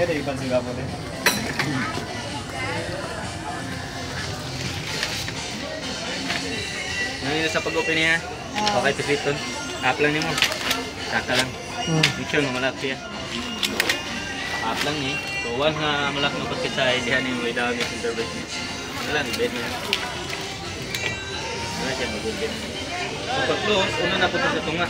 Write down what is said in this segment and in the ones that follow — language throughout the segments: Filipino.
Ngayon, iban sila mo din. Ngayon sa pag-open niya. Okay, pipiton. Up lang niya mo. Saka lang. Hmm. Make sure nga malak siya. Up lang niya. So once nga malak mo pagkit sa idehan niya without this intervention. Ano lang, i-bed niya. Ano siya mag-open. So pag close, una na po sa tunga.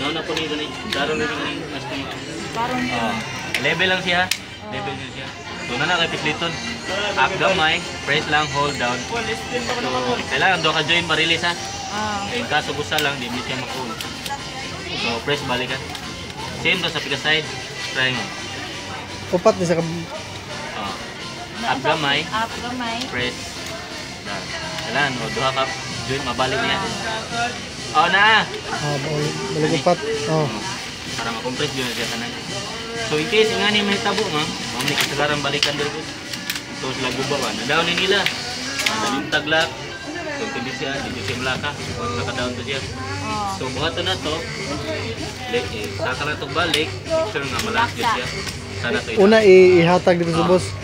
Una na po niya ganit. Daron na rin mas tunga. Parang Oh, level lang siya. Level lang siya. So na na kay pisliton. Up gamay, press lang, hold down. So kailangan do ka join marilis ha. ah, In kaso gusto lang, di mo siya makuha. So, press balikan. Same to sa pika side. Try mo. Upat ni sa kab... Oh. Up gamay, up gamay. press. Down. Kailangan mo, duha ka. Join, mabalik niya. Oh, na! Ah, bal- balik upat. Oh. Oh. Para makompress yun siya kanan. So, in case nga ni may tabo, ma'am, mamalik kasagaran balikan dito. So, sila guba ba? Na-down ni nila. Daling taglak. So, hindi siya, hindi siya malaka. Kung naka-down to siya. Oh. So buhat na to. Like, eh, saka na to balik. Make sure nga malas din siya. Sana to Una ihatag dito sa Ah. boss. So.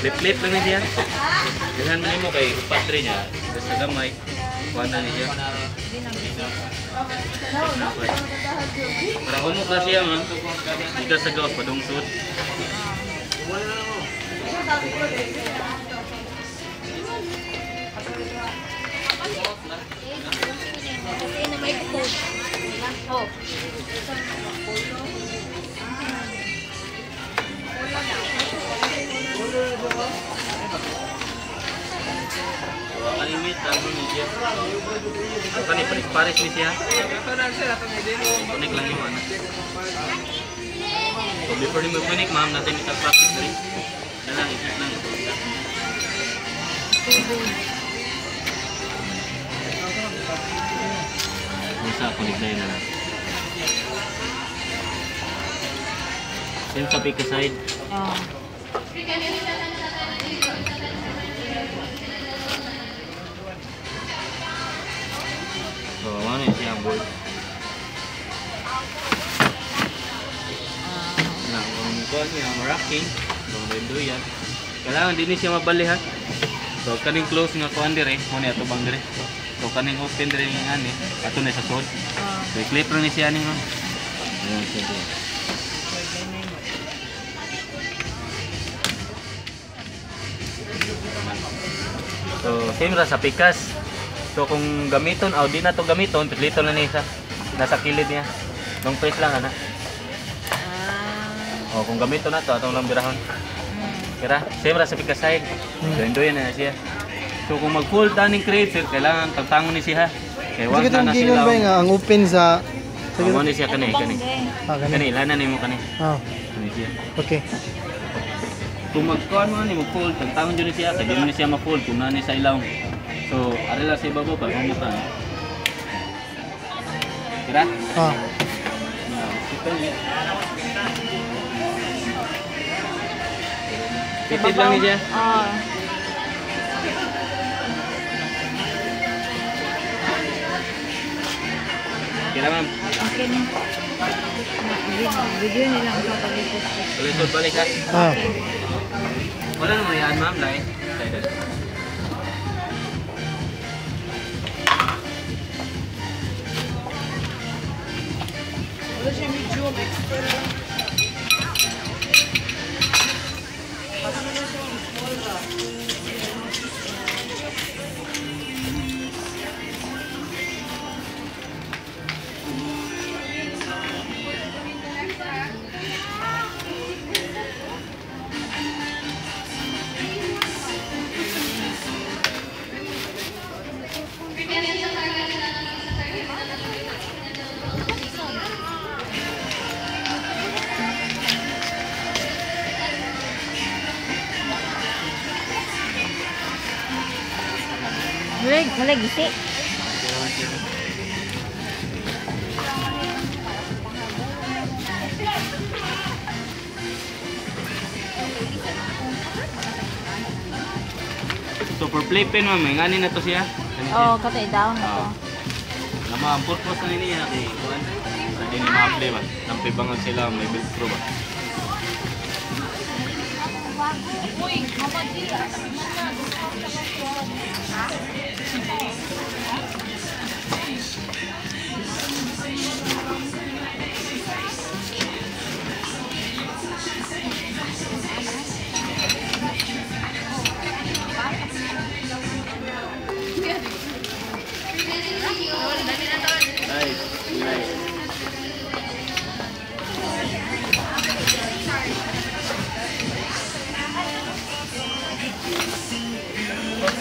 Flip-flip lang na siya. Ganyan mo kay patre niya. Sa gamay. Kuha na niya. Para kung mukha siya man. Hindi ka sa gawas padungsod. Oh. Kalimit, ano ni siya. Ang kanipanis pares ni siya. Kunik lang yung. So before ni ma'am, natin isang practice na rin. Na lang, lang. Pika side. Oh. Kuha niya, ang racking, kung rendo yan, kailangan din siya mabali ha. So, kaning close nga kuhan dire, muna ito bang dire. So, kaning open dire yung ani, ato na sa sod. Oh. So, i-clip ni siya ni. Ayan. So, same ra sa pikas. So, kung gamiton, o di na to gamiton, pitlito na niya isa. Nasa kilid niya. Long press lang, ana. O, kung gamiton na to, atong lang birahon. Kira, same ra sa side. So, endoy na siya. So, kung mag-full tanning crate, sir, kailangan tagtangon ni siya. Kaya Sige once na na sila. ba nga ang open sa... Sige. Amo ni siya kani, kani. Ah, Kani, kani. ilanan ni mo kani. Ah, Kani siya. okay. Kung magkuhan mo ni mo full, tagtangon dyan ni siya, kaya di mo ni siya ma-full, kung na ni sa ilaw. So, ari lang sa ibabaw pa, kung mutan. Kira? Ah, Pitid lang niya. Oh. Kira ma'am. Okay na. Na- Video nila ang papalitos. Ulit balik ha. ah. Wala naman yan ma'am, lai. Side. Malag, Thank you. Malag isi. So for play pen ma'am, ngani na to siya. Siya. Oh, katay down na to. Ah. Ma, ang purpose na niya kay kuan. Hindi ni maable ba? Nampibangan sila may velcro ba? Nice,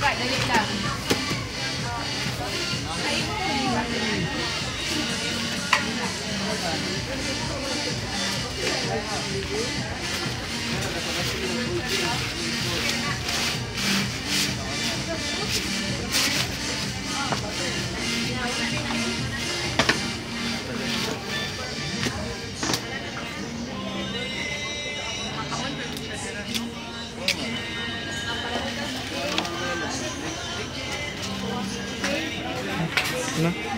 bạn đây là Thank you. Na?